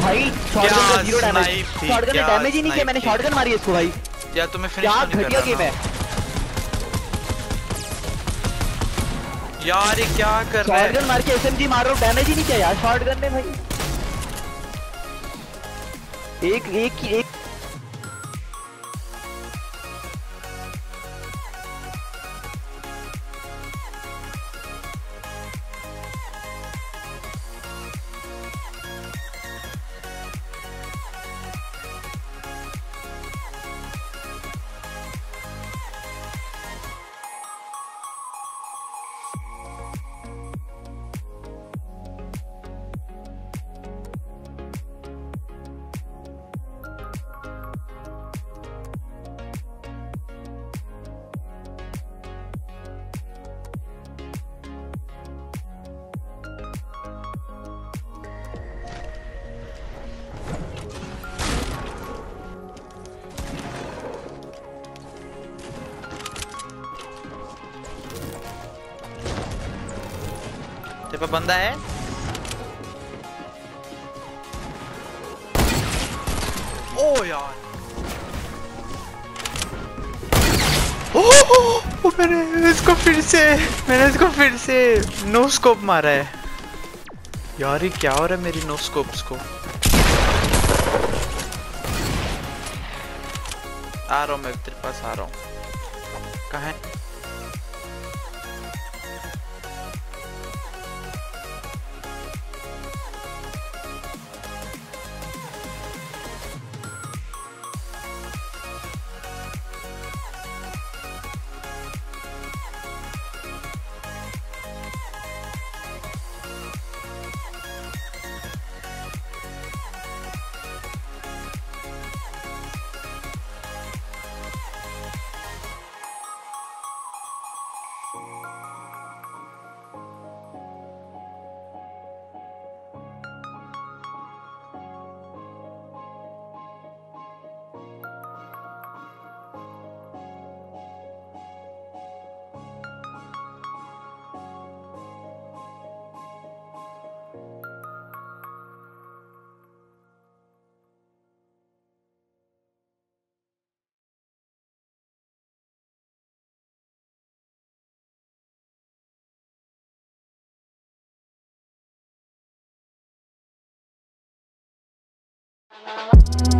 भाई शॉटगन का zero damage shotgun ने डैमेज ही नहीं किया मैंने। शॉटगन मारी इसको भाई। या तुम्हें फिनिश क्या घटिया गेम है। यार ये क्या कर रहा शॉटगन है मार के एसएमजी मार डैमेज ही नहीं किया यार शॉटगन ने भाई। एक एक एक तेरे पे बंदा है? ओ यार। ओ, ओ, ओ मैंने इसको फिर से मैंने इसको फिर से नो स्कोप मारा है। यार ये क्या हो रहा है मेरी नो स्कोप्स को? आ रहा हूँ मैं तेरे पास आ रहा हूँ। कहाँ है? Música